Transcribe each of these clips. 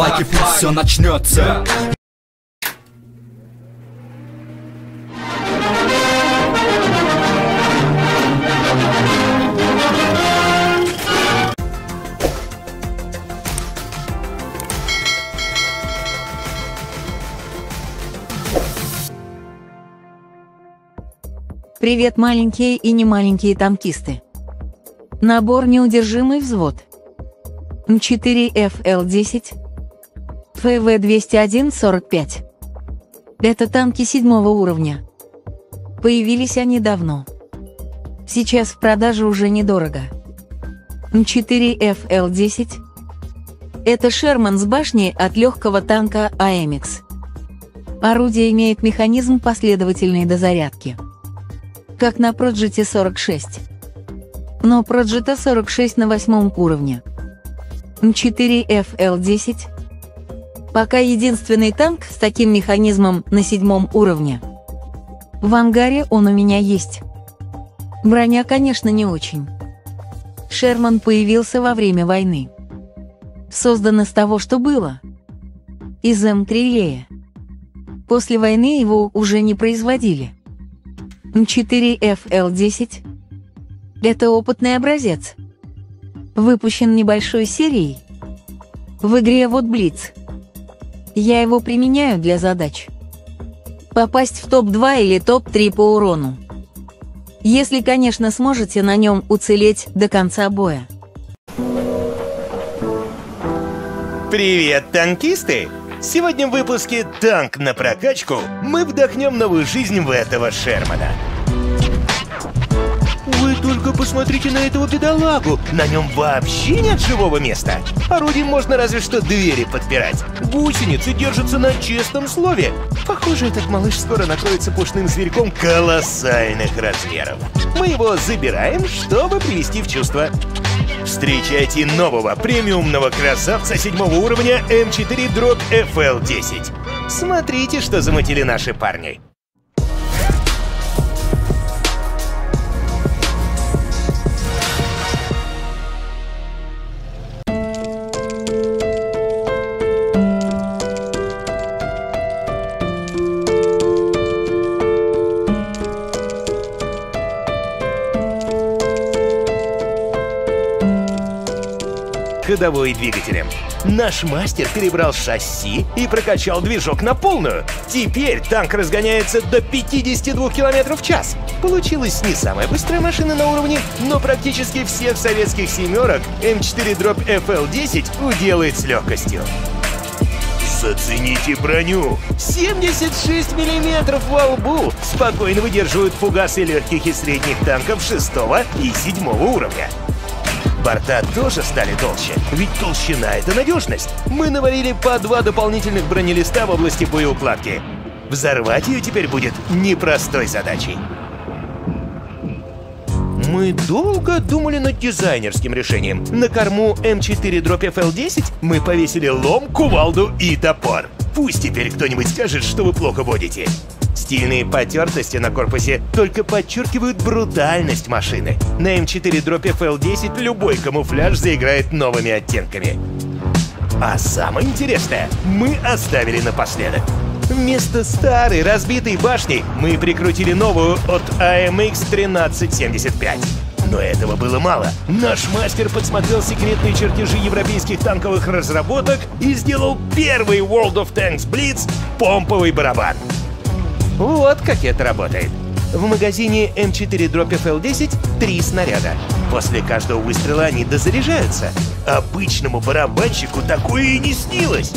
флаги, пусть все начнется Привет, маленькие и не маленькие танкисты. Набор «Неудержимый взвод». М4ФЛ-10, ФВ-201-45. Это танки седьмого уровня. Появились они давно. Сейчас в продаже уже недорого. М4ФЛ-10 – это Шерман с башней от легкого танка АМХ. Орудие имеет механизм последовательной дозарядки как на Проджете 46. Но Проджета 46 на восьмом уровне. М4FL10 пока единственный танк с таким механизмом на седьмом уровне. В ангаре он у меня есть. Броня, конечно, не очень. Шерман появился во время войны. Создан из того, что было. Из М-трилея. После войны его уже не производили. М4FL10 – это опытный образец. Выпущен небольшой серией. В игре вот Блиц. Я его применяю для задач. Попасть в топ-2 или топ-3 по урону. Если, конечно, сможете на нем уцелеть до конца боя. Привет, танкисты! Сегодня в выпуске «Танк на прокачку» мы вдохнем новую жизнь в этого Шермана. Только посмотрите на этого бедолагу. На нем вообще нет живого места. Орудием можно разве что двери подпирать. Гусеницы держатся на честном слове. Похоже, этот малыш скоро накроется пушным зверьком колоссальных размеров. Мы его забираем, чтобы привести в чувство. Встречайте нового премиумного красавца седьмого уровня М4 дробь FL10. Смотрите, что замутили наши парни. Ходовой двигателем. Наш мастер перебрал шасси и прокачал движок на полную. Теперь танк разгоняется до 52 км в час. Получилась не самая быстрая машина на уровне, но практически всех советских семерок М4 дробь FL10 уделает с легкостью. Зацените броню! 76 миллиметров во лбу! Спокойно выдерживают фугасы легких и средних танков 6 и 7 уровня. Борта тоже стали толще, ведь толщина — это надежность. Мы наварили по два дополнительных бронелиста в области боеукладки. Взорвать ее теперь будет непростой задачей. Мы долго думали над дизайнерским решением. На корму М4 дробь FL10 мы повесили лом, кувалду и топор. Пусть теперь кто-нибудь скажет, что вы плохо водите. Стильные потертости на корпусе только подчеркивают брутальность машины. На М4 дробь FL10 любой камуфляж заиграет новыми оттенками. А самое интересное мы оставили напоследок. Вместо старой разбитой башни мы прикрутили новую от AMX 1375. Но этого было мало. Наш мастер подсмотрел секретные чертежи европейских танковых разработок и сделал первый World of Tanks Blitz помповый барабан. Вот как это работает. В магазине М4 дробь FL10 три снаряда. После каждого выстрела они дозаряжаются. Обычному барабанщику такое и не снилось.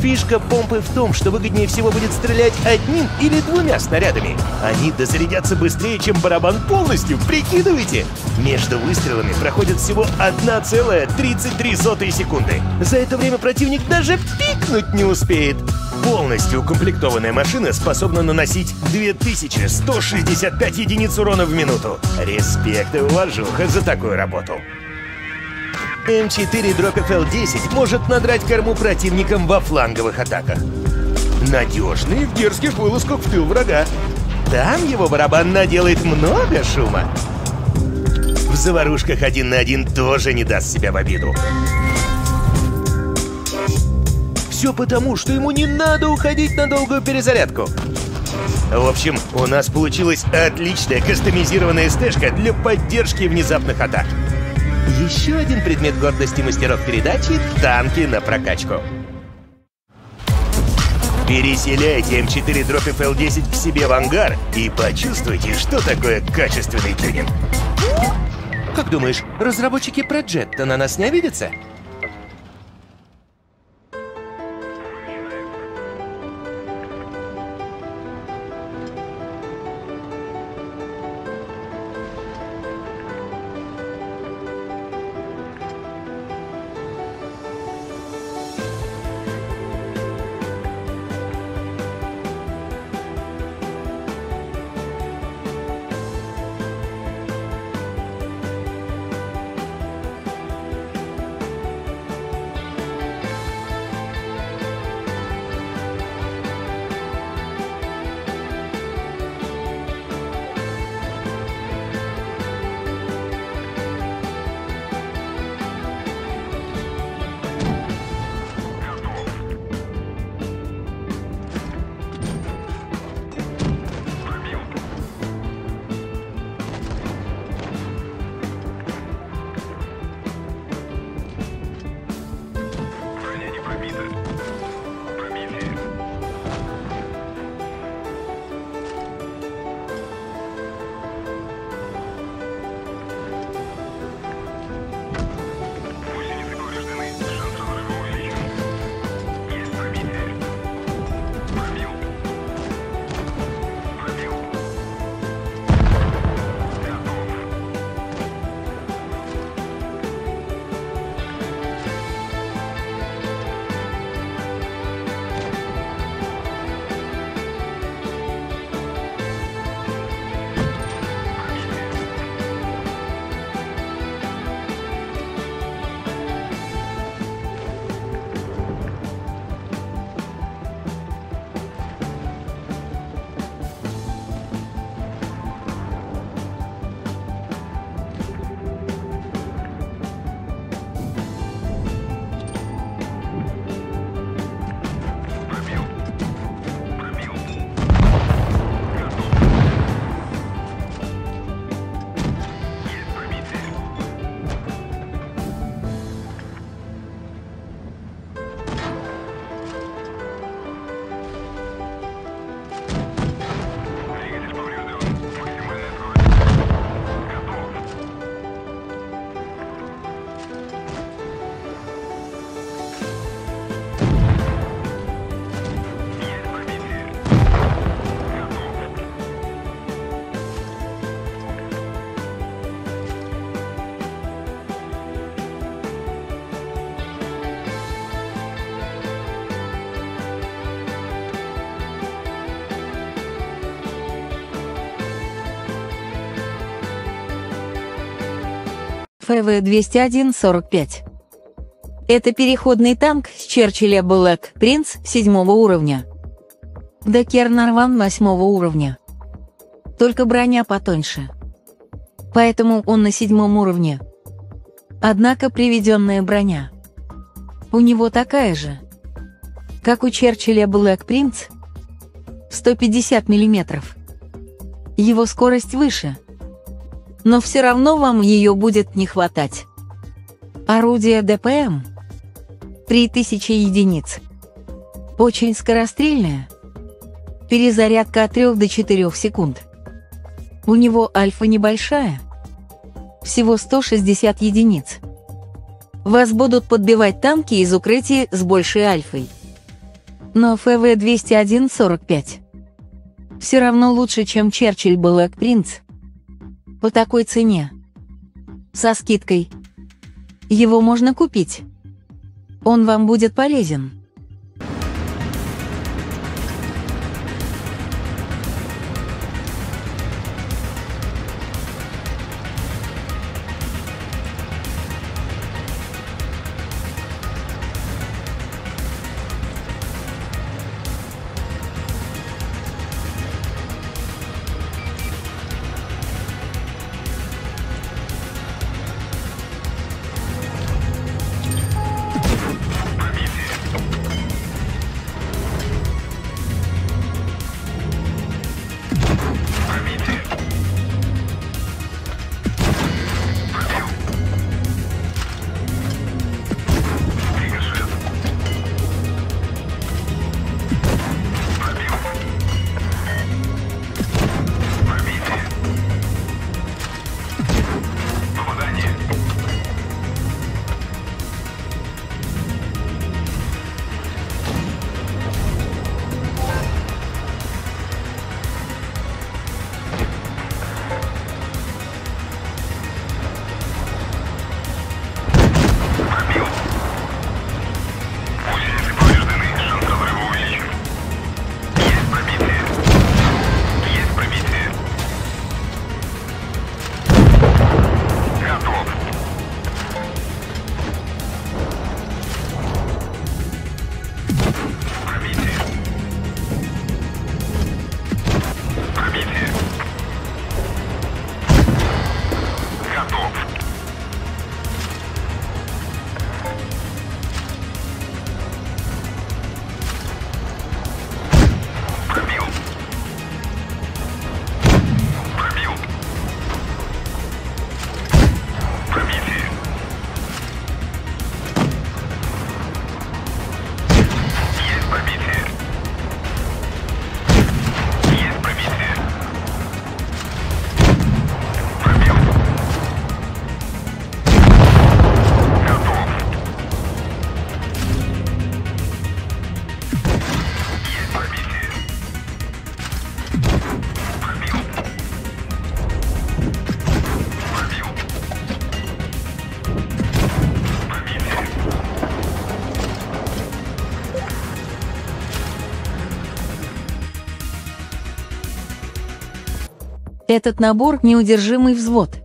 Фишка помпы в том, что выгоднее всего будет стрелять одним или двумя снарядами. Они дозарядятся быстрее, чем барабан полностью, прикидывайте! Между выстрелами проходит всего 1,33 секунды. За это время противник даже пикнуть не успеет. Полностью укомплектованная машина способна наносить 2165 единиц урона в минуту. Респект и уважуха за такую работу. М4 дробь FL-10 может надрать корму противникам во фланговых атаках. Надежный в дерзких вылазках в тыл врага. Там его барабан наделает много шума. В заварушках один на один тоже не даст себя в обиду. все потому, что ему не надо уходить на долгую перезарядку. В общем, у нас получилась отличная кастомизированная стэшка для поддержки внезапных атак. Еще один предмет гордости мастеров передачи — танки на прокачку. Переселяйте М4 дроп FL10 к себе в ангар и почувствуйте, что такое качественный тюнинг. Как думаешь, разработчики Проджетта на нас не обидятся? ФВ-201-45. Это переходный танк с Черчилля Блэк Принц седьмого уровня. Декер Нарван восьмого уровня. Только броня потоньше. Поэтому он на седьмом уровне. Однако приведенная броня. У него такая же. Как у Черчилля Блэк Принц. 150 мм. Его скорость выше – но все равно вам ее будет не хватать. Орудие ДПМ 3000 единиц. Очень скорострельное. Перезарядка от 3 до 4 секунд. У него альфа небольшая. Всего 160 единиц. Вас будут подбивать танки из укрытий с большей альфой. Но ФВ-201-45 все равно лучше, чем Черчилль Блэк Принц по такой цене. Со скидкой. Его можно купить. Он вам будет полезен. Этот набор – неудержимый взвод.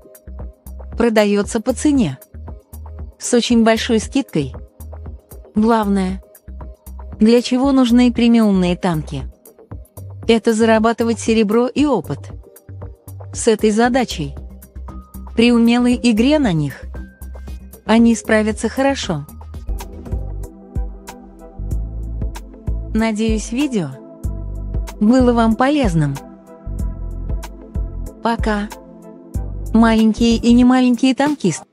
Продается по цене. С очень большой скидкой. Главное. Для чего нужны премиумные танки? Это зарабатывать серебро и опыт. С этой задачей. При умелой игре на них. Они справятся хорошо. Надеюсь, видео было вам полезным. Пока. Маленькие и не маленькие танкисты.